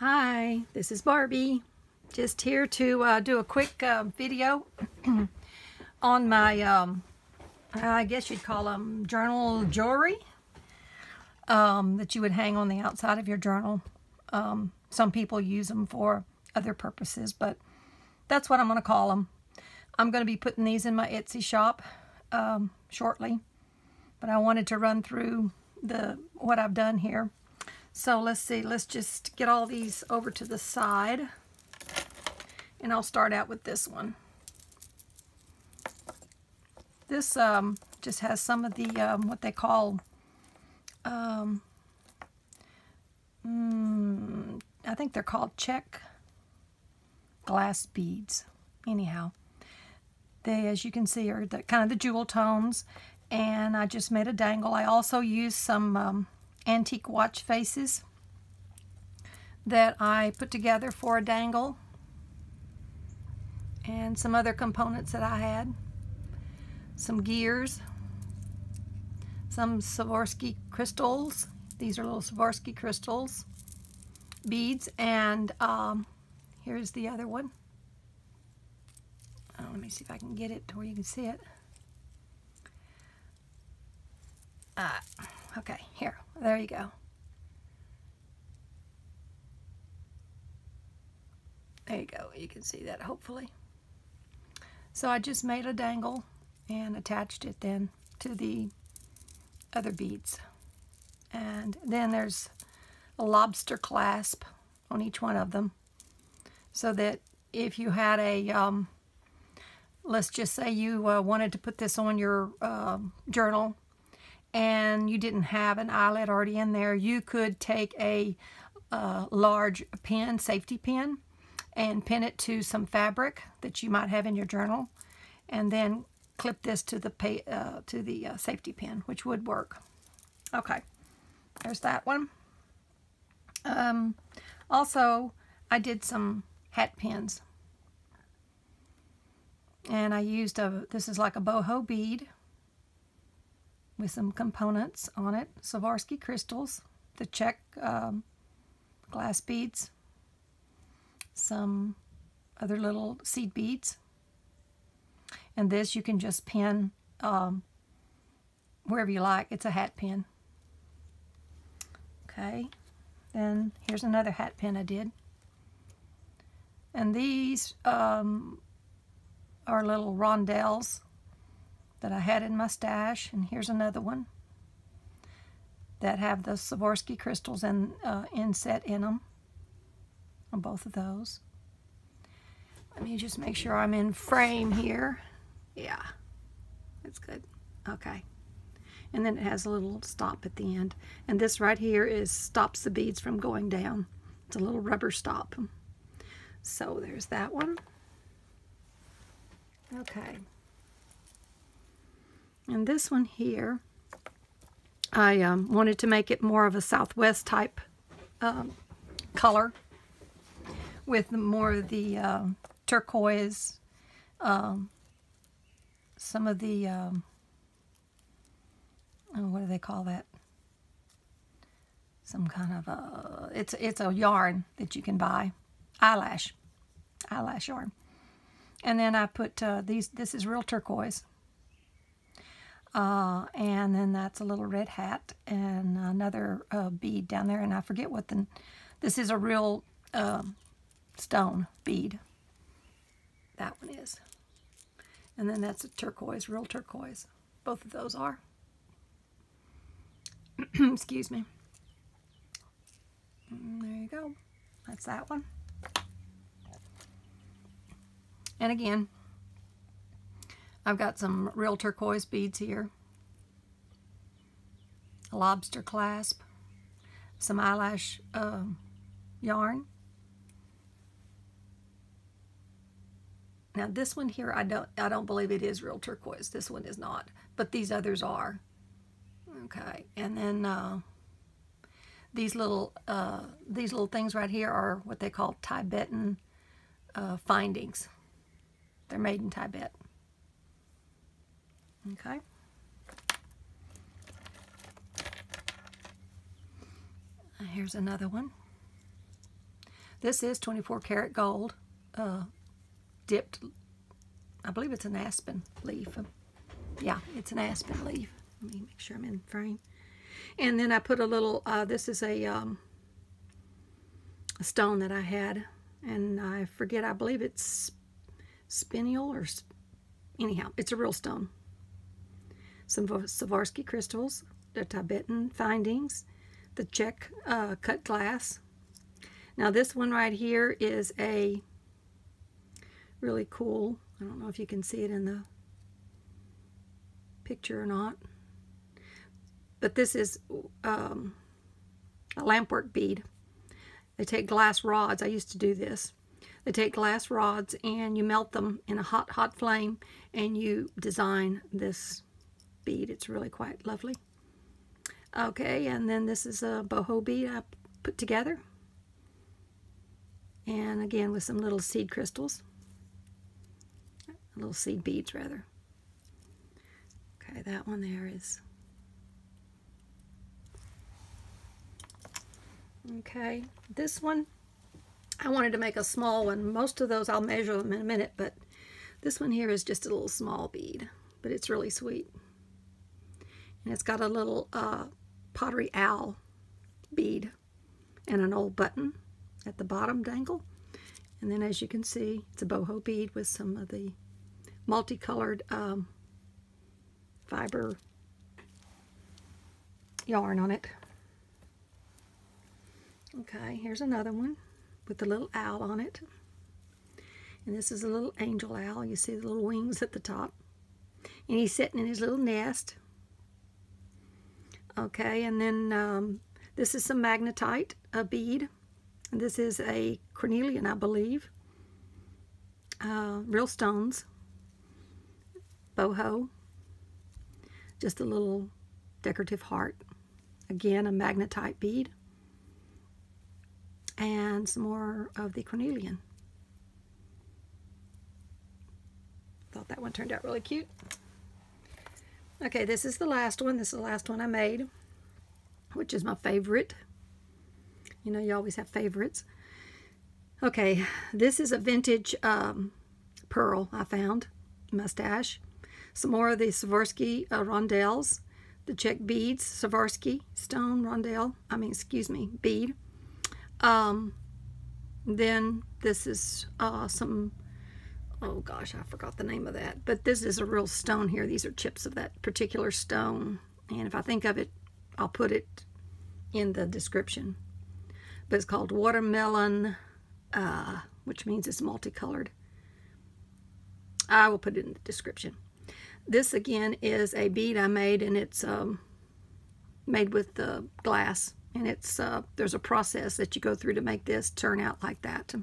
Hi, this is Barbie. Just here to uh, do a quick uh, video on my, um, I guess you'd call them journal jewelry um, that you would hang on the outside of your journal. Um, some people use them for other purposes, but that's what I'm going to call them. I'm going to be putting these in my Etsy shop um, shortly, but I wanted to run through the what I've done here. So let's see, let's just get all these over to the side. And I'll start out with this one. This um, just has some of the, um, what they call, um, mm, I think they're called Czech glass beads. Anyhow, they, as you can see, are the, kind of the jewel tones. And I just made a dangle. I also used some um, antique watch faces that I put together for a dangle and some other components that I had. Some gears some Swarovski crystals. These are little Swarovski crystals beads and um, here's the other one. Oh, let me see if I can get it to where you can see it. Uh, okay here there you go. There you go. You can see that hopefully. So I just made a dangle and attached it then to the other beads. And then there's a lobster clasp on each one of them so that if you had a, um, let's just say you uh, wanted to put this on your uh, journal and you didn't have an eyelet already in there, you could take a, large pin, safety pin, and pin it to some fabric that you might have in your journal, and then clip this to the pay, uh, to the uh, safety pin, which would work. Okay, there's that one. Um, also, I did some hat pins. And I used a, this is like a boho bead with some components on it. Swarovski crystals, the Czech um, glass beads, some other little seed beads. And this you can just pin um, wherever you like. It's a hat pin. Okay, then here's another hat pin I did. And these um, are little rondelles that I had in my stash. And here's another one that have the Swarovski crystals and uh, inset in them on both of those. Let me just make sure I'm in frame here. Yeah, that's good. Okay. And then it has a little stop at the end. And this right here is stops the beads from going down. It's a little rubber stop. So there's that one. Okay. And this one here, I um, wanted to make it more of a southwest type um, color with more of the uh, turquoise, um, some of the, um, oh, what do they call that? Some kind of a, it's, it's a yarn that you can buy, eyelash, eyelash yarn. And then I put uh, these, this is real turquoise. Uh, and then that's a little red hat and another uh, bead down there. And I forget what the, this is a real uh, stone bead. That one is. And then that's a turquoise, real turquoise. Both of those are. Excuse me. Mm, there you go. That's that one. And again, I've got some real turquoise beads here. A lobster clasp. Some eyelash uh, yarn. Now this one here, I don't, I don't believe it is real turquoise. This one is not, but these others are. Okay, and then uh, these little, uh, these little things right here are what they call Tibetan uh, findings. They're made in Tibet. Okay. Here's another one. This is 24 karat gold, uh, dipped, I believe it's an aspen leaf. Yeah, it's an aspen leaf. Let me make sure I'm in frame. And then I put a little, uh, this is a, um, a stone that I had, and I forget, I believe it's spinel or, anyhow, it's a real stone. Some Swarovski crystals, the Tibetan findings, the Czech uh, cut glass. Now this one right here is a really cool, I don't know if you can see it in the picture or not, but this is um, a lampwork bead. They take glass rods. I used to do this. They take glass rods and you melt them in a hot, hot flame and you design this bead. It's really quite lovely. Okay, and then this is a boho bead I put together. And again with some little seed crystals. Little seed beads, rather. Okay, that one there is Okay, this one, I wanted to make a small one. Most of those, I'll measure them in a minute, but this one here is just a little small bead, but it's really sweet. And it's got a little uh, pottery owl bead and an old button at the bottom dangle. And then as you can see, it's a boho bead with some of the multicolored um, fiber yarn on it. Okay, here's another one with the little owl on it. And this is a little angel owl. You see the little wings at the top. And he's sitting in his little nest. Okay, and then um, this is some magnetite, a bead. And this is a cornelian, I believe. Uh, real stones. Boho. Just a little decorative heart. Again, a magnetite bead and some more of the cornelian. Thought that one turned out really cute. Okay, this is the last one. This is the last one I made, which is my favorite. You know, you always have favorites. Okay, this is a vintage um, pearl I found, mustache. Some more of the Swarovski uh, rondelles, the Czech beads, Swarovski stone rondelle, I mean, excuse me, bead. Um, then this is uh, some, oh gosh, I forgot the name of that. But this is a real stone here. These are chips of that particular stone. And if I think of it, I'll put it in the description. But it's called watermelon, uh, which means it's multicolored. I will put it in the description. This again is a bead I made and it's um, made with the glass and it's uh, there's a process that you go through to make this turn out like that.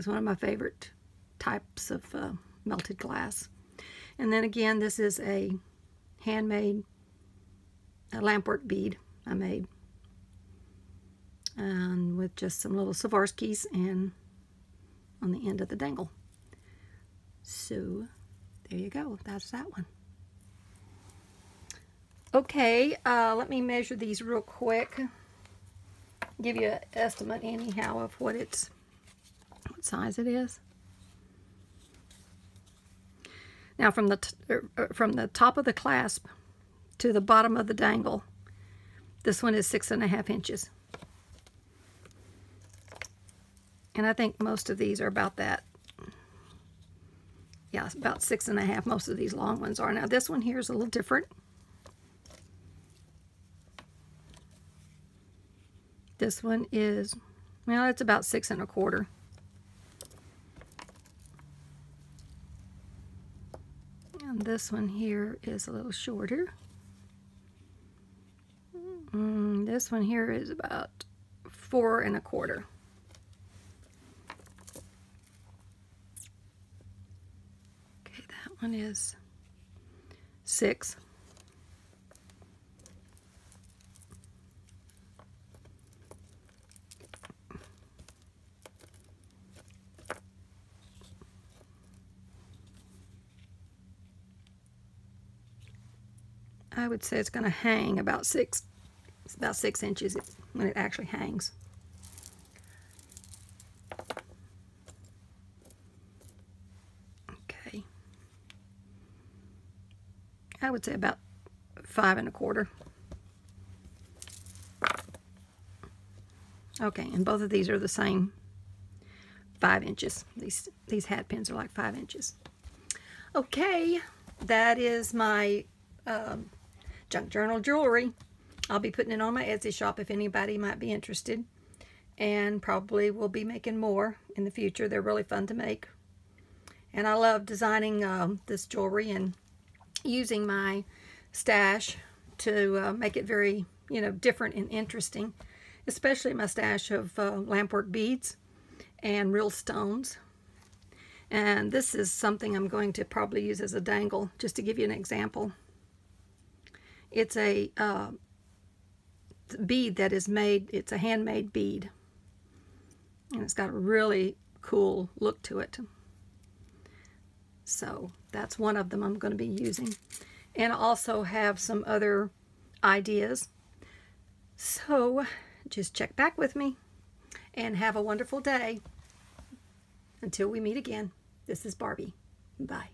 It's one of my favorite types of uh, melted glass. And then again, this is a handmade a lampwork bead I made. And with just some little Swarovskis and on the end of the dangle. So there you go. That's that one. Okay, uh, let me measure these real quick. Give you an estimate anyhow of what it's, what size it is. Now from the, er, er, from the top of the clasp to the bottom of the dangle, this one is six and a half inches. And I think most of these are about that. Yeah, about six and a half. Most of these long ones are. Now this one here is a little different. This one is, well, it's about six and a quarter. And this one here is a little shorter. Mm, this one here is about four and a quarter. Okay, that one is six. I would say it's going to hang about six, about six inches when it actually hangs. Okay. I would say about five and a quarter. Okay, and both of these are the same five inches. These, these hat pins are like five inches. Okay, that is my um, junk journal jewelry. I'll be putting it on my Etsy shop if anybody might be interested. And probably will be making more in the future. They're really fun to make. And I love designing um, this jewelry and using my stash to uh, make it very, you know, different and interesting. Especially my stash of uh, lampwork beads and real stones. And this is something I'm going to probably use as a dangle, just to give you an example. It's a uh, bead that is made, it's a handmade bead. And it's got a really cool look to it. So that's one of them I'm going to be using. And I also have some other ideas. So just check back with me and have a wonderful day. Until we meet again, this is Barbie. Bye.